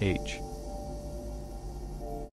H.